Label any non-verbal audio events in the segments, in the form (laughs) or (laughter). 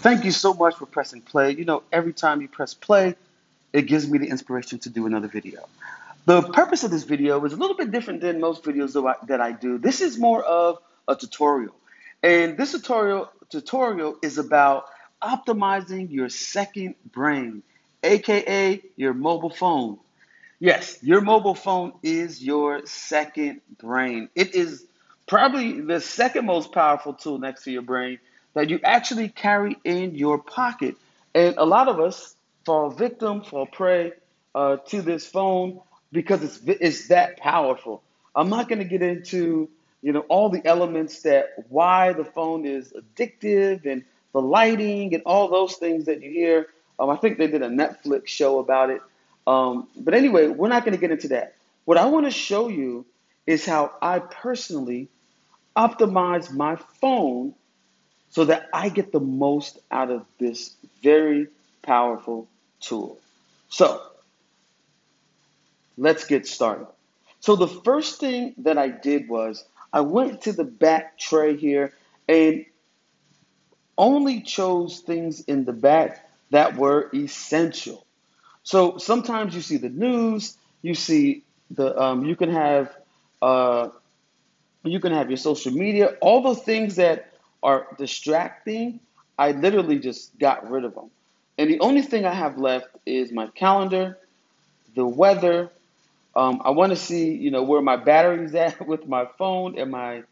Thank you so much for pressing play. You know, every time you press play, it gives me the inspiration to do another video. The purpose of this video is a little bit different than most videos that I, that I do. This is more of a tutorial. And this tutorial tutorial is about optimizing your second brain, aka your mobile phone. Yes, your mobile phone is your second brain. It is probably the second most powerful tool next to your brain that you actually carry in your pocket. And a lot of us fall victim, fall prey uh, to this phone because it's it's that powerful. I'm not going to get into you know all the elements that why the phone is addictive and the lighting and all those things that you hear. Um, I think they did a Netflix show about it. Um, but anyway, we're not going to get into that. What I want to show you is how I personally optimize my phone so that I get the most out of this very powerful tool. So let's get started. So the first thing that I did was I went to the back tray here and only chose things in the back that were essential. So sometimes you see the news, you see the um, you can have uh, you can have your social media, all the things that are distracting. I literally just got rid of them, and the only thing I have left is my calendar, the weather. Um, I want to see you know where my battery's (laughs) at with my phone and my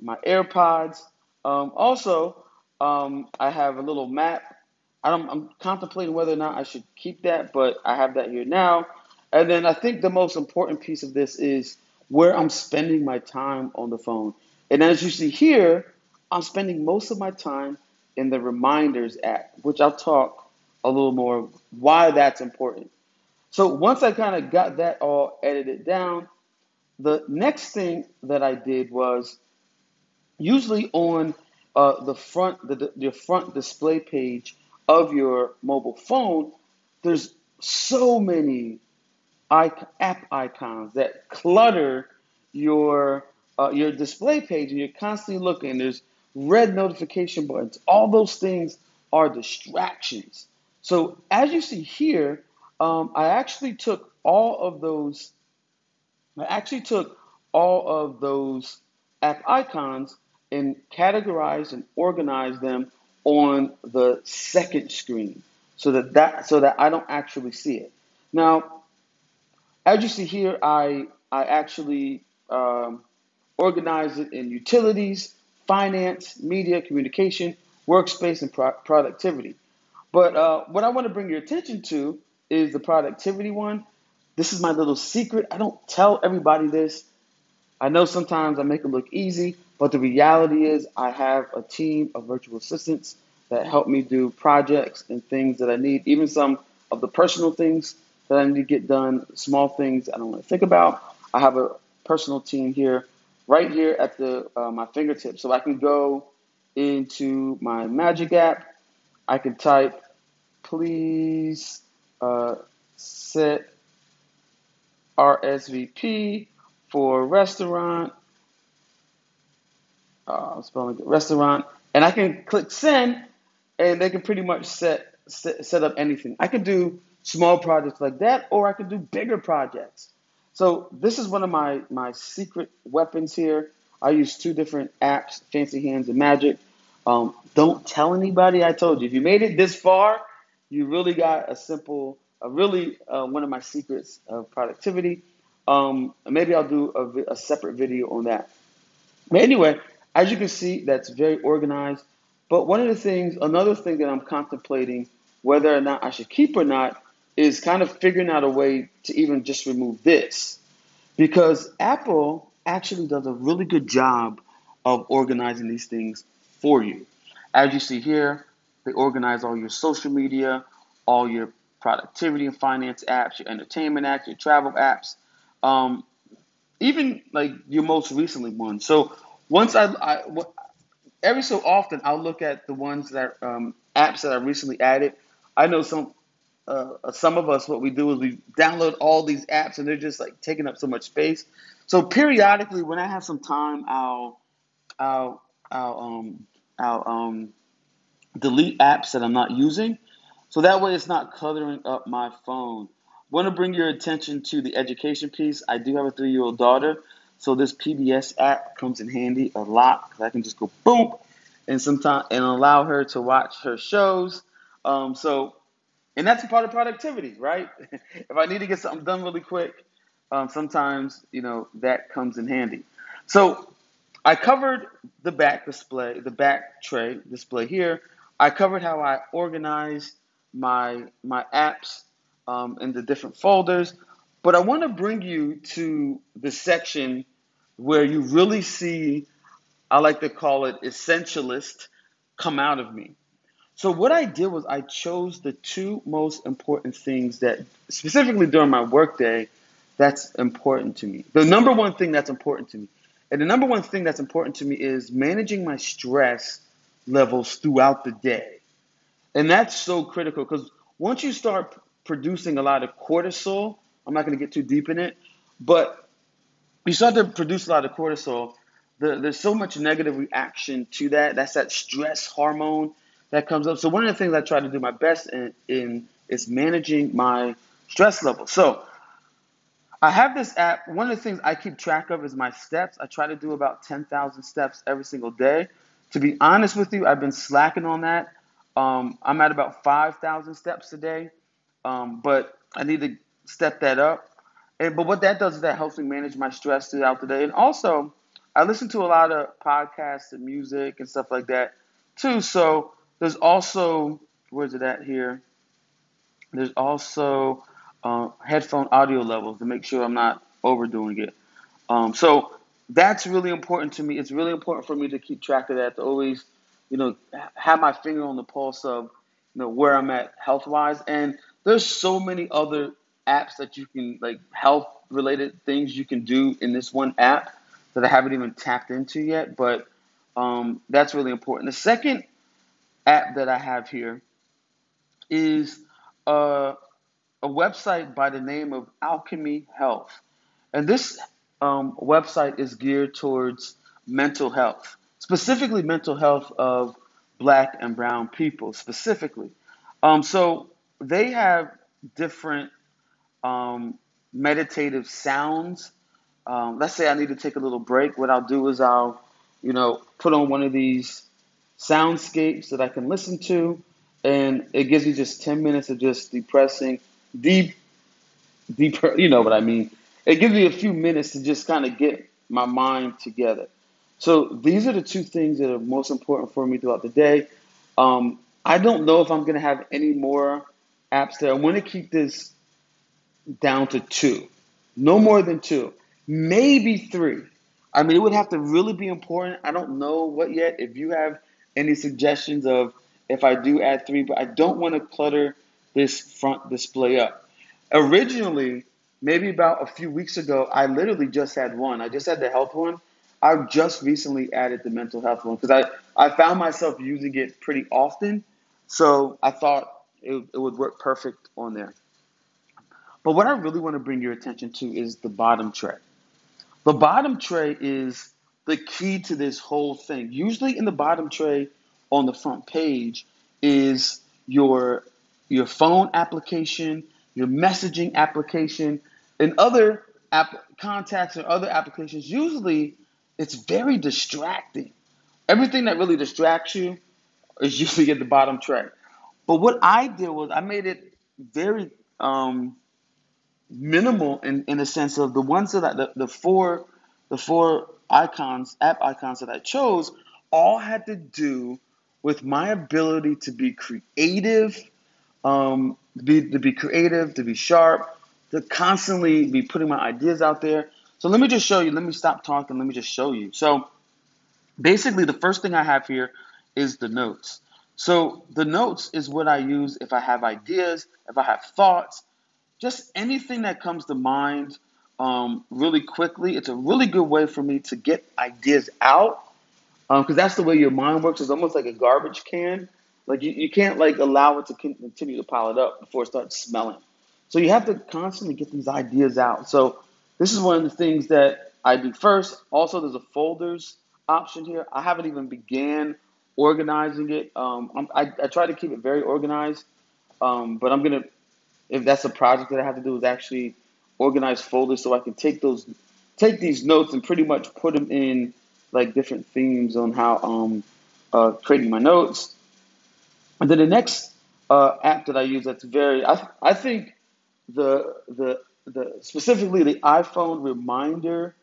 my AirPods. Um, also, um, I have a little map I'm, I'm contemplating whether or not I should keep that, but I have that here now. And then I think the most important piece of this is where I'm spending my time on the phone. And as you see here, I'm spending most of my time in the reminders app, which I'll talk a little more why that's important. So once I kind of got that all edited down, the next thing that I did was usually on uh, the front the, front display page of your mobile phone, there's so many app icons that clutter your uh, your display page, and you're constantly looking. There's red notification buttons. All those things are distractions. So as you see here, um, I actually took all of those. I actually took all of those app icons and categorized and organized them on the second screen so that, that so that I don't actually see it. Now, as you see here, I I actually um, organize it in utilities, finance, media, communication, workspace, and pro- productivity. But uh, what I want to bring your attention to is the productivity one. This is my little secret. I don't tell everybody this. I know sometimes I make it look easy, but the reality is, I have a team of virtual assistants that help me do projects and things that I need, even some of the personal things that I need to get done, small things I don't want to think about. I have a personal team here, right here at the uh, my fingertips, so I can go into my Magic app. I can type, please uh, set RSVP for restaurant uh, I'm spelling it, restaurant, and I can click send, and they can pretty much set, set set up anything. I can do small projects like that, or I can do bigger projects. So this is one of my my secret weapons here. I use two different apps, Fancy Hands and Magic. Um, don't tell anybody I told you. If you made it this far, you really got a simple, a really uh, one of my secrets of productivity. Um, maybe I'll do a, a separate video on that. But anyway, as you can see, that's very organized. But one of the things, another thing that I'm contemplating whether or not I should keep or not is kind of figuring out a way to even just remove this. Because Apple actually does a really good job of organizing these things for you. As you see here, they organize all your social media, all your productivity and finance apps, your entertainment apps, your travel apps, um, even like your most recently one. So once I, I every so often I'll look at the ones that um, apps that I recently added. I know some uh, some of us what we do is we download all these apps and they're just like taking up so much space. So periodically, when I have some time, I'll I'll I'll um I'll um delete apps that I'm not using. So that way it's not cluttering up my phone. I Want to bring your attention to the education piece. I do have a three year old daughter, so this PBS app comes in handy a lot because I can just go boom and sometimes and allow her to watch her shows. Um, so, and that's a part of productivity, right? (laughs) if I need to get something done really quick, um, sometimes you know that comes in handy. So I covered the back display, the back tray display here. I covered how I organize my my apps um, in the different folders, but I want to bring you to the section where you really see, I like to call it essentialist, come out of me. So what I did was I chose the two most important things that specifically during my workday that's important to me. The number one thing that's important to me. And the number one thing that's important to me is managing my stress levels throughout the day. And that's so critical because once you start producing a lot of cortisol, I'm not going to get too deep in it, but you start to produce a lot of cortisol, the, there's so much negative reaction to that. That's that stress hormone that comes up. So one of the things I try to do my best in, in is managing my stress level. So I have this app. One of the things I keep track of is my steps. I try to do about 10,000 steps every single day. To be honest with you, I've been slacking on that. Um, I'm at about 5,000 steps a day, um, but I need to step that up. And, but what that does is that helps me manage my stress throughout the day. And also, I listen to a lot of podcasts and music and stuff like that too. So there's also, where's it at here? There's also uh, headphone audio levels to make sure I'm not overdoing it. Um, so that's really important to me. It's really important for me to keep track of that, to always, you know, have my finger on the pulse of, you know, where I'm at health wise. And there's so many other apps that you can, like health related things you can do in this one app that I haven't even tapped into yet. But um, that's really important. The second app that I have here is uh, a website by the name of Alkeme Health. And this um, website is geared towards mental health, specifically mental health of black and brown people, specifically. Um, so they have different um, meditative sounds. Um, let's say I need to take a little break. What I'll do is I'll, you know, put on one of these soundscapes that I can listen to, and it gives me just 10 minutes of just depressing, deep, deeper, (laughs) you know what I mean. It gives me a few minutes to just kind of get my mind together. So these are the two things that are most important for me throughout the day. Um, I don't know if I'm going to have any more apps there. I want to keep this down to two, no more than two, maybe three. I mean, it would have to really be important. I don't know what yet. If you have any suggestions of if I do add three, but I don't want to clutter this front display up. Originally, maybe about a few weeks ago, I literally just had one. I just had the health one. I've just recently added the mental health one because I, I found myself using it pretty often. So I thought it, it would work perfect on there. But what I really want to bring your attention to is the bottom tray. The bottom tray is the key to this whole thing. Usually in the bottom tray on the front page is your your phone application, your messaging application, and other app contacts or other applications. Usually it's very distracting. Everything that really distracts you is usually at the bottom tray. But what I did was I made it very um, minimal in, in the sense of the ones that I, the, the four the four icons app icons that I chose all had to do with my ability to be creative, um, be, to be creative, to be sharp, to constantly be putting my ideas out there. So let me just show you. Let me stop talking. Let me just show you. So basically, the first thing I have here is the notes. So the notes is what I use if I have ideas, if I have thoughts, just anything that comes to mind um, really quickly. It's a really good way for me to get ideas out because um, that's the way your mind works. It's almost like a garbage can. Like you, you can't like allow it to continue to pile it up before it starts smelling. So you have to constantly get these ideas out. So this is one of the things that I do first. Also, there's a folders option here. I haven't even began organizing it. Um, I, I try to keep it very organized, um, but I'm gonna if that's a project that I have to do is actually organize folders so I can take those take these notes and pretty much put them in like different themes on how um uh, creating my notes. And then the next uh, app that I use that's very I I think the the the specifically the iPhone reminder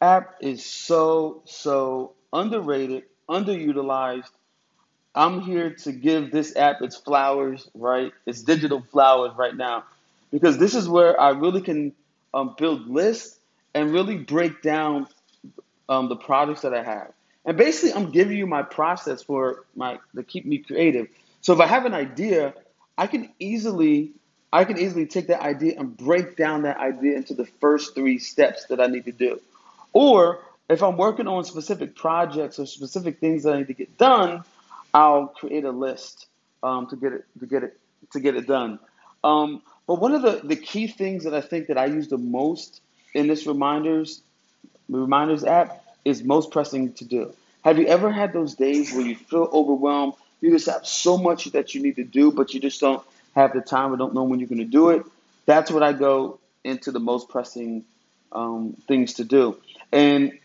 app is so so underrated, underutilized. I'm here to give this app its flowers, right? Its digital flowers right now, because this is where I really can um, build lists and really break down um, the products that I have. And basically, I'm giving you my process for my to keep me creative. So if I have an idea, I can easily I can easily take that idea and break down that idea into the first three steps that I need to do. Or if I'm working on specific projects or specific things that I need to get done, I'll create a list um, to get it to get it to get it done. Um, but one of the, the key things that I think that I use the most in this reminders reminders app is most pressing to do. Have you ever had those days where you feel overwhelmed? You just have so much that you need to do, but you just don't have the time or don't know when you're going to do it. That's what I go into the most pressing um, things to do. And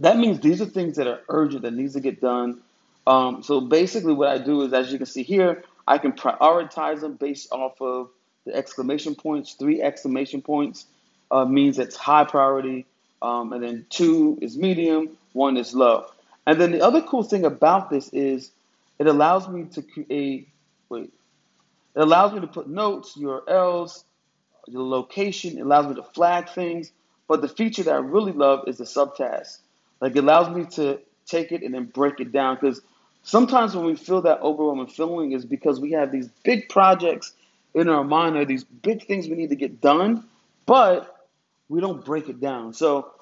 that means these are things that are urgent that needs to get done. Um, so basically, what I do is, as you can see here, I can prioritize them based off of the exclamation points. Three exclamation points uh, means it's high priority, um, and then two is medium, one is low. And then the other cool thing about this is it allows me to create. Wait, it allows me to put notes, URLs, the location. It allows me to flag things. But the feature that I really love is the subtask. Like it allows me to take it and then break it down because sometimes when we feel that overwhelming feeling is because we have these big projects in our mind are these big things we need to get done, but we don't break it down. So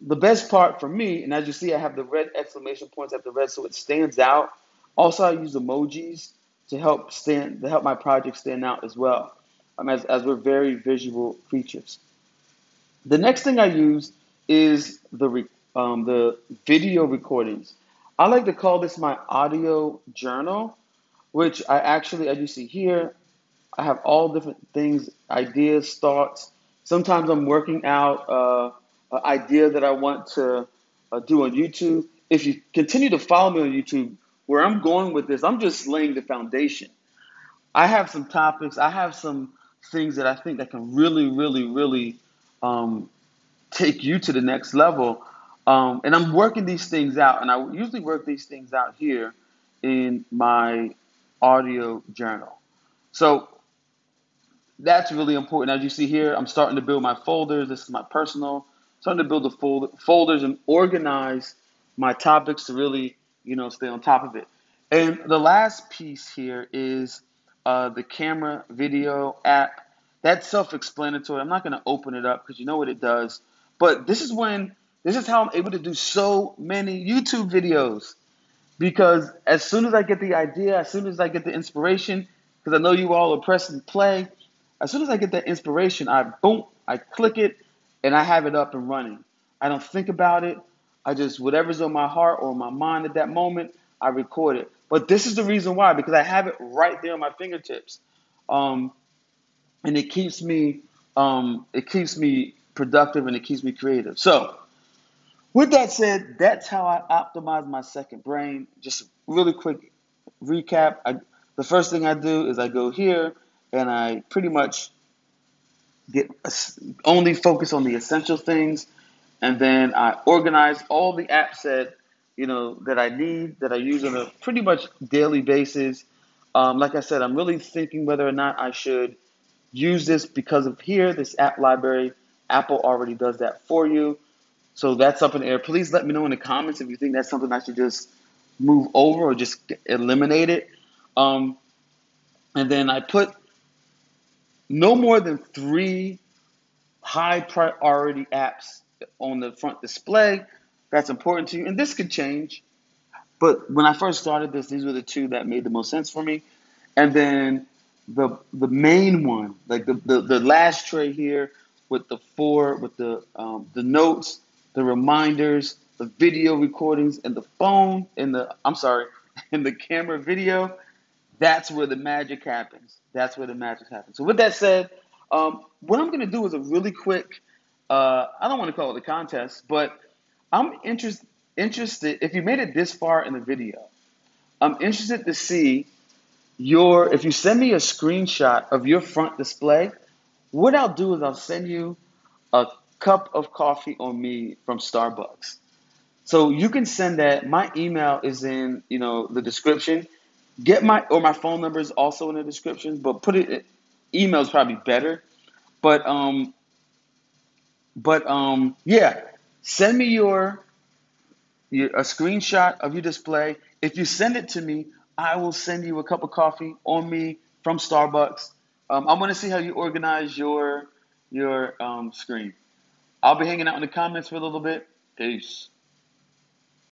the best part for me, and as you see, I have the red exclamation points at the red so it stands out. Also, I use emojis to help stand to help my project stand out as well, um, as, as we're very visual creatures. The next thing I use is the re- um, the video recordings. I like to call this my audio journal, which I actually, as you see here, I have all different things, ideas, thoughts. Sometimes I'm working out uh, an idea that I want to uh, do on YouTube. If you continue to follow me on YouTube, where I'm going with this, I'm just laying the foundation. I have some topics, I have some things that I think that can really, really, really um, take you to the next level. Um, and I'm working these things out, and I usually work these things out here in my audio journal. So that's really important. As you see here, I'm starting to build my folders. This is my personal. Starting to build the fold, folders and organize my topics to really, you know, stay on top of it. And the last piece here is uh, the camera video app. That's self-explanatory. I'm not going to open it up because you know what it does. But this is when this is how I'm able to do so many YouTube videos because as soon as I get the idea, as soon as I get the inspiration, because I know you all are pressing play, as soon as I get that inspiration, I boom, I click it, and I have it up and running. I don't think about it. I just whatever's on my heart or my mind at that moment, I record it. But this is the reason why because I have it right there on my fingertips, um, and it keeps me um, it keeps me productive and it keeps me creative. So with that said, that's how I optimize my second brain. Just a really quick recap. I, the first thing I do is I go here and I pretty much get only focus on the essential things, and then I organize all the apps that you know that I need that I use on a pretty much daily basis. Um, like I said, I'm really thinking whether or not I should use this because of here, this app library. Apple already does that for you. So that's up in the air. Please let me know in the comments if you think that's something I should just move over or just eliminate it. Um, and then I put no more than three high priority apps on the front display. That's important to you. And this could change. But when I first started this, these were the two that made the most sense for me. And then the the main one, like the, the, the last tray here with the four, with the um, the notes the reminders, the video recordings, and the phone, and the I'm sorry, (laughs) in the camera video, that's where the magic happens. That's where the magic happens. So with that said, um, what I'm gonna do is a really quick. Uh, I don't want to call it a contest, but I'm interest, interested. If you made it this far in the video, I'm interested to see your. If you send me a screenshot of your front display, what I'll do is I'll send you a cup of coffee on me from Starbucks. So you can send that. My email is in, you know, the description. Get my or my phone number is also in the description, but put it email is probably better. But um but um yeah, send me your, your a screenshot of your display. If you send it to me, I will send you a cup of coffee on me from Starbucks. Um, I want to see how you organize your your um, screen. I'll be hanging out in the comments for a little bit. Peace.